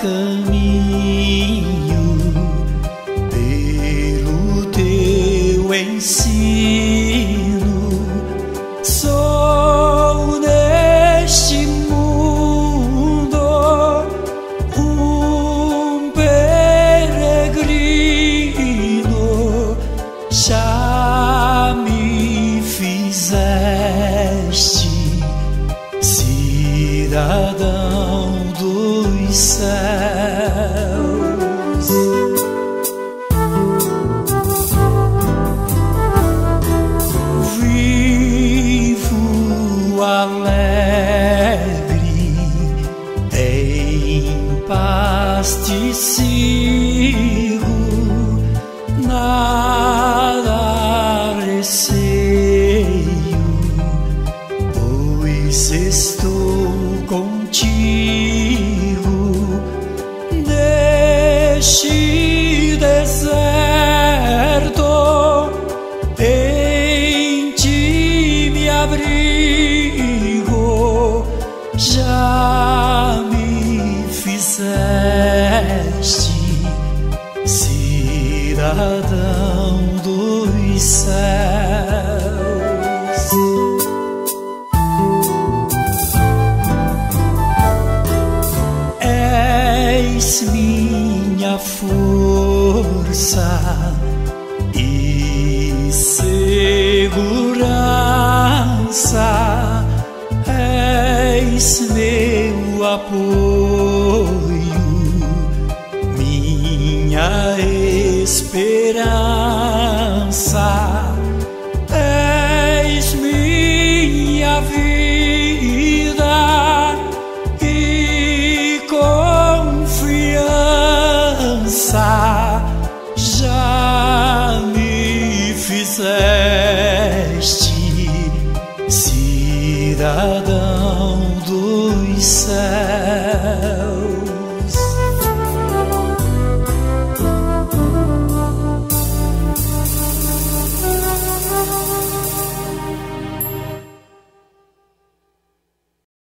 caminho pelo teu ensino. Sou neste mundo um peregrino. Já me fizeste cidadão dos deserto. Em ti me abrigo, já me fizeste cidadão dos céus. Minha força e segurança, és meu apoio, minha esperança, fizeste cidadão dos céus.